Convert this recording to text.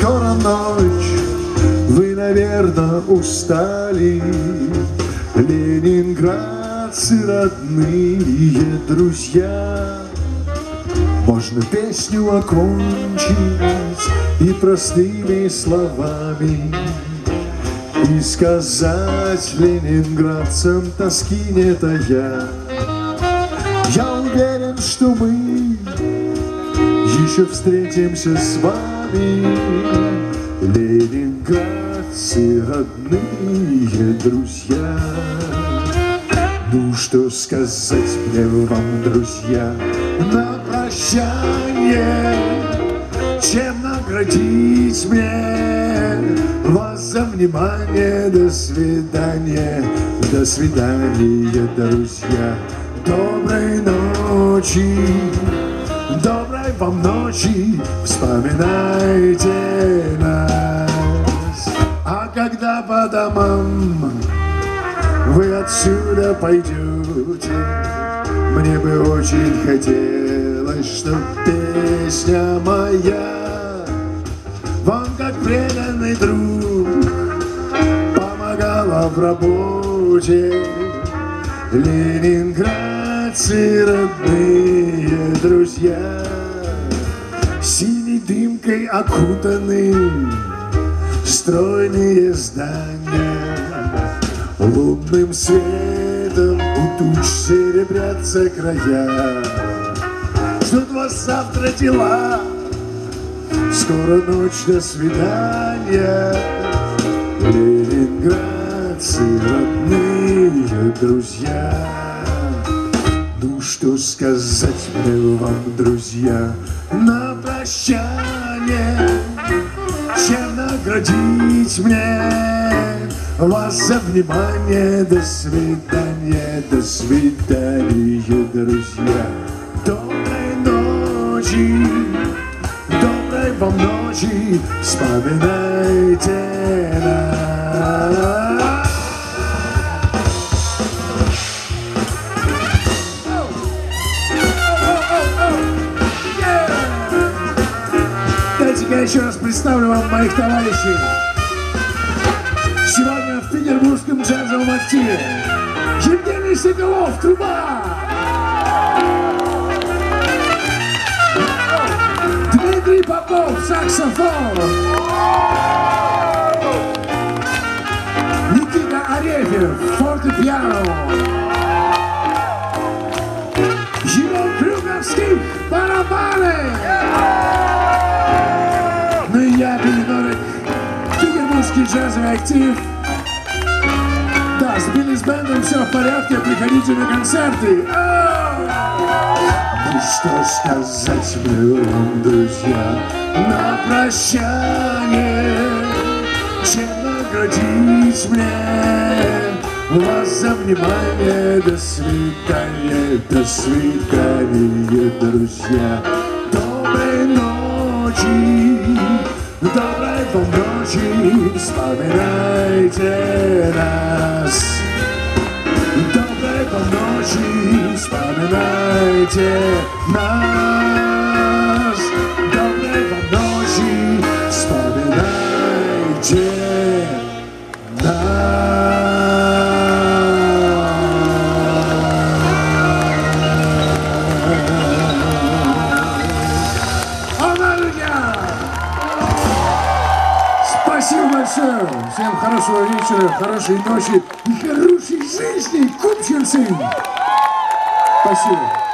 Скоро ночь, вы, наверное, устали. Ленинградцы, родные друзья. Можно песню окончить и простыми словами. И сказать ленинградцам тоски не тая Я уверен, что мы еще встретимся с вами Ленинградцы, родные друзья. Ну что сказать мне вам, друзья, на прощание Чем наградить мне? Вас за внимание До свидания, до свидания, друзья. Доброй ночи. Доброй вам ночи, вспоминайте нас. А когда по домам вы отсюда пойдете, мне бы очень хотелось, чтоб песня моя вам, как преданный друг, помогала в работе. Ленинградцы родные друзья Синей дымкой окутаны стройные здания Лунным светом у туч серебрятся края. Ждут вас завтра дела. Скоро ночь, до свидания. Ленинградцы родные друзья. Ну что сказать мне вам, друзья? На прощание Чем наградить мне. Вас за внимание До свидания, до свидания, друзья. Доброй ночи Доброй вам ночи, вспоминайте Дайте-ка я еще раз представлю вам моих товарищей. Сегодня в петербургском джазовом активе Евгений Соколов, труба! Дмитрий Попов, саксофон. Ну и я, Билли Норик, петербургский джазовый актив. Да, с Билли бендом все в порядке, приходите на концерты. Ну что сказать мне вам, друзья, на прощание, чем наградить мне вас за внимание. До свидания, до свидания, друзья. Доброй ночи, доброй вам ночи, вспоминайте нас. Доброй вам ночи, вспоминайте нас. Доброй вам Всем хорошего вечера, хорошей ночи и хорошей жизни, купчинцы! Спасибо.